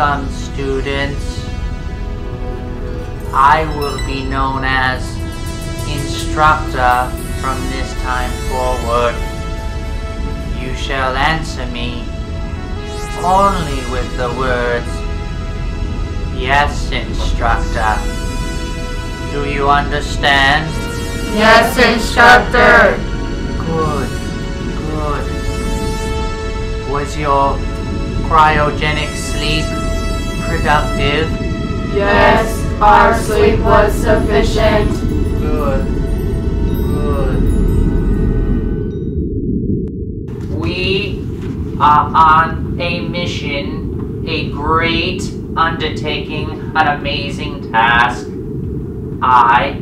Welcome, students. I will be known as instructor from this time forward. You shall answer me only with the words, Yes, instructor. Do you understand? Yes, instructor. Good, good. Was your cryogenic sleep productive? Yes, our sleep was sufficient. Good, good. We are on a mission, a great undertaking, an amazing task. I,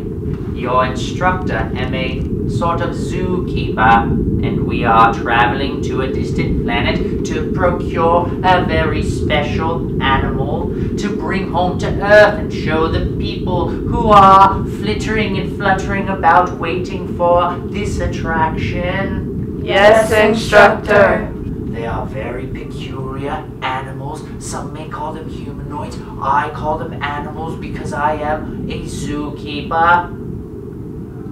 your instructor, am a sort of zookeeper, and we are traveling to a distant planet to procure a very special animal to bring home to Earth and show the people who are flittering and fluttering about waiting for this attraction. Yes, instructor. They are very peculiar animals. Some may call them humanoids. I call them animals because I am a zookeeper.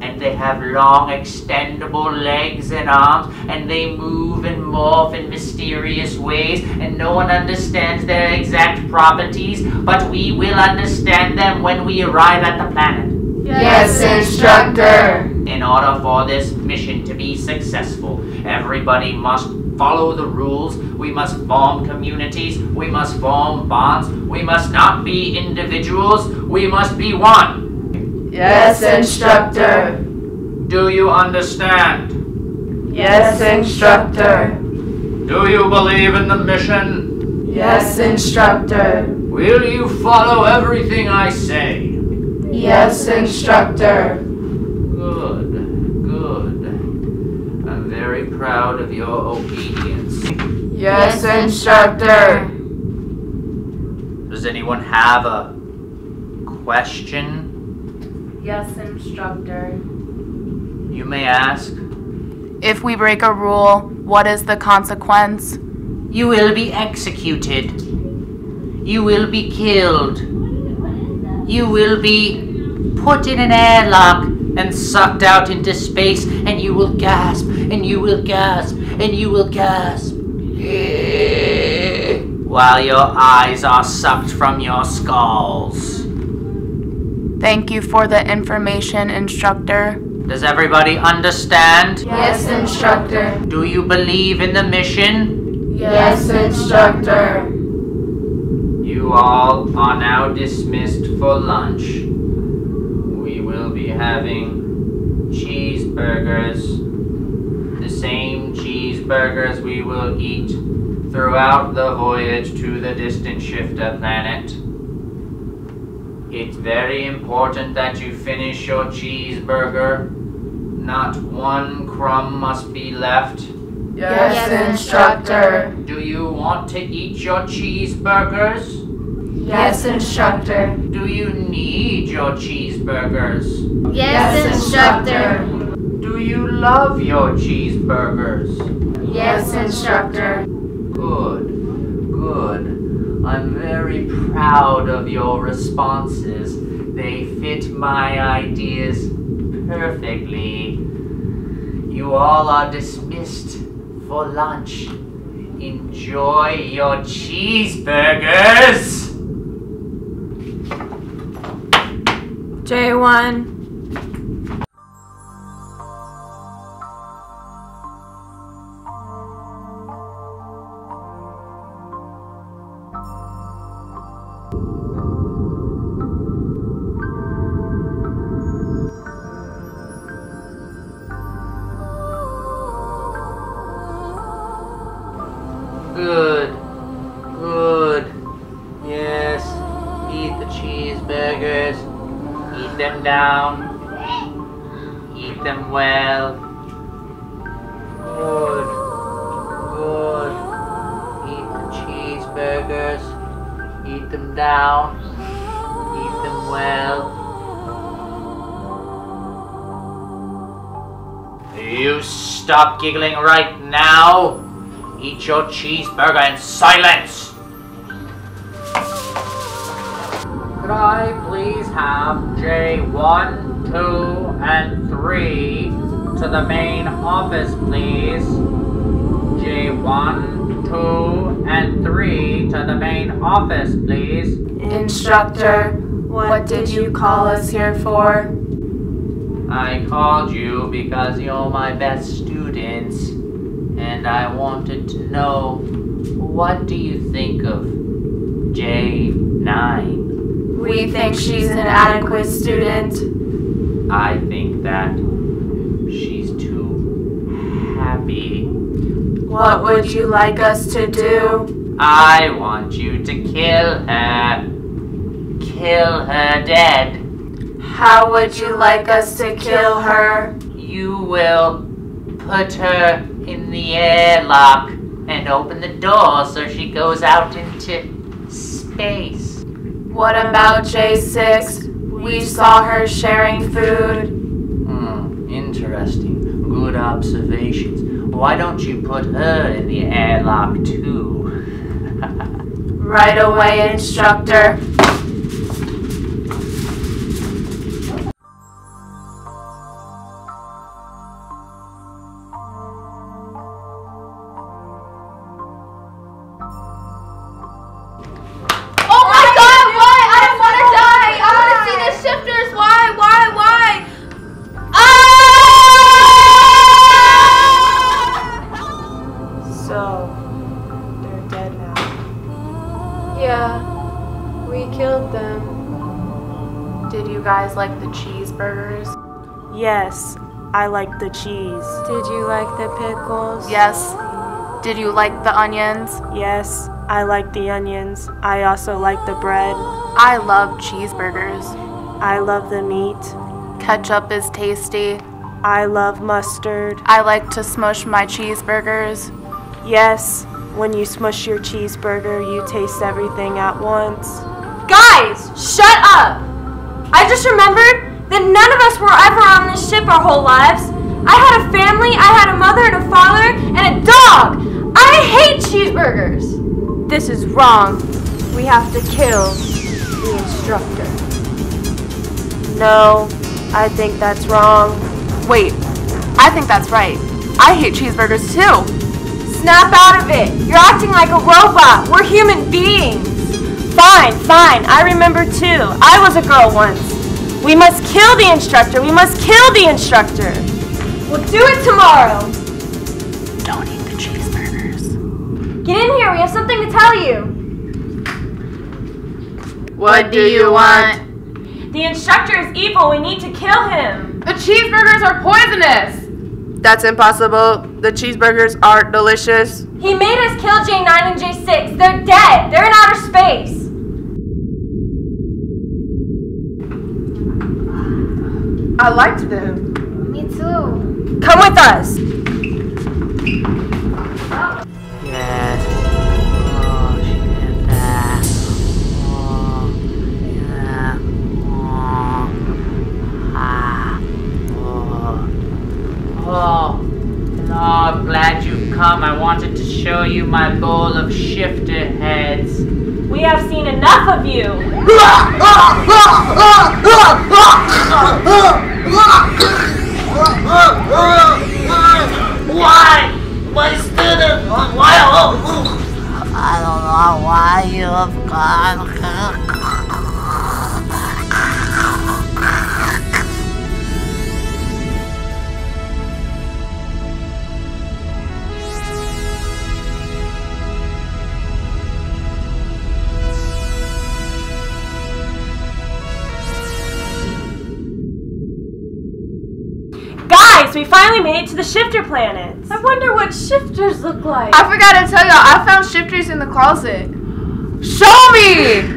And they have long, extendable legs and arms, and they move and morph in mysterious ways, and no one understands their exact properties, but we will understand them when we arrive at the planet. Yes, instructor. In order for this mission to be successful, everybody must follow the rules. We must form communities. We must form bonds. We must not be individuals. We must be one. Yes, instructor. Do you understand? Yes, instructor. Do you believe in the mission? Yes, instructor. Will you follow everything I say? Yes, instructor. Good, good. I'm very proud of your obedience. Yes, instructor. Does anyone have a question? Yes, instructor. You may ask. If we break a rule, what is the consequence? You will be executed. You will be killed. You will be put in an airlock and sucked out into space, and you will gasp, and you will gasp, and you will gasp. While your eyes are sucked from your skulls. Thank you for the information, instructor. Does everybody understand? Yes, instructor. Do you believe in the mission? Yes, instructor. You all are now dismissed for lunch. We will be having cheeseburgers, the same cheeseburgers we will eat throughout the voyage to the distant shifter planet. It's very important that you finish your cheeseburger. Not one crumb must be left. Yes, instructor. Do you want to eat your cheeseburgers? Yes, instructor. Do you need your cheeseburgers? Yes, instructor. Do you love your cheeseburgers? Yes, instructor. Good, good. I'm very proud of your responses. They fit my ideas perfectly. You all are dismissed for lunch. Enjoy your cheeseburgers! J1. Cheeseburgers. Eat them down. Eat them well. Good. Good. Eat the cheeseburgers. Eat them down. Eat them well. You stop giggling right now. Eat your cheeseburger in silence. Could I please have J1, 2, and 3 to the main office, please? J1, 2, and 3 to the main office, please. Instructor, what did you call us here for? I called you because you're my best students, and I wanted to know what do you think of J9? We think she's an adequate student. I think that she's too happy. What would you like us to do? I want you to kill her. Kill her dead. How would you like us to kill her? You will put her in the airlock and open the door so she goes out into space. What about J6? We saw her sharing food. Hmm, interesting. Good observations. Why don't you put her in the airlock too? Right away, instructor. Yes, I like the cheese. Did you like the pickles? Yes. Did you like the onions? Yes, I like the onions. I also like the bread. I love cheeseburgers. I love the meat. Ketchup is tasty. I love mustard. I like to smush my cheeseburgers. Yes, when you smush your cheeseburger, you taste everything at once. Guys, shut up! I just remembered that none of us were ever on this ship our whole lives. I had a family, I had a mother and a father, and a dog! I hate cheeseburgers! This is wrong. We have to kill the instructor. No, I think that's wrong. Wait, I think that's right. I hate cheeseburgers too. Snap out of it! You're acting like a robot! We're human beings! Fine, fine. I remember too. I was a girl once. We must kill the instructor. We must kill the instructor. We'll do it tomorrow! Don't eat the cheeseburgers. Get in here, we have something to tell you! What do you want? The instructor is evil. We need to kill him. The cheeseburgers are poisonous. That's impossible. The cheeseburgers are delicious. He made us kill J9 and J6. They're dead. They're in outer space. I liked them. Me too. Come with us. Yes. Oh, shit. Ah. Oh, yeah. Oh. Ah. Oh. Oh. Oh, I'm glad you've come. I wanted to show you my bowl of shifter heads. We have seen enough of you. Why? My student? Why? I don't know why you have gone. Guys, we finally made it to the shifter planets. I wonder what shifters look like. I forgot to tell y'all, I found shifters in the closet. Show me!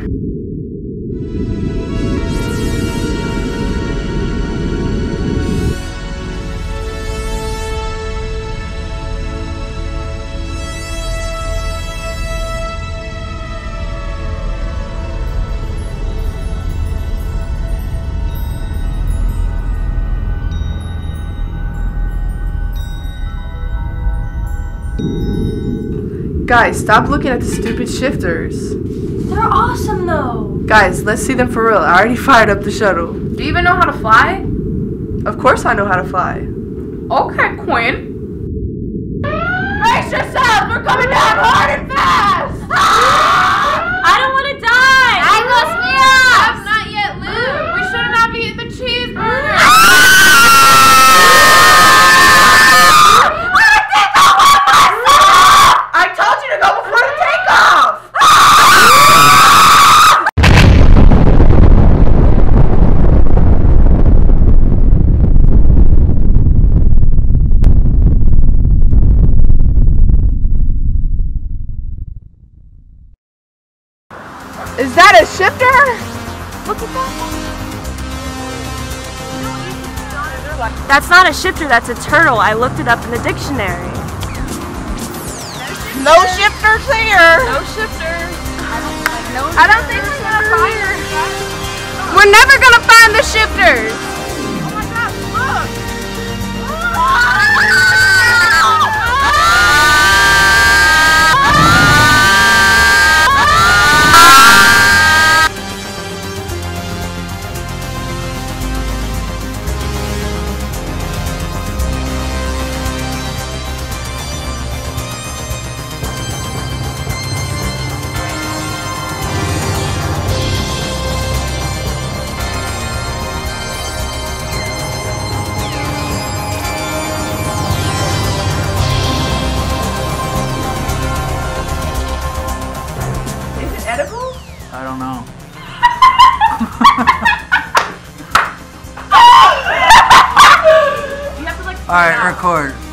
Guys, stop looking at the stupid shifters. They're awesome though. Guys, let's see them for real. I already fired up the shuttle. Do you even know how to fly? Of course I know how to fly. Okay, Quinn. Brace yourself! We're coming down hard and fast! I don't want to die! Angles me up! not yet, Lou. We should not be eating the cheeseburger. I told you to go before the takeoff! Is that a shifter? That's not a shifter, that's a turtle. I looked it up in the dictionary. No shifters here. No shifters. I don't think we're gonna fire. We're never gonna find the shifters. Oh my gosh, look! Is record.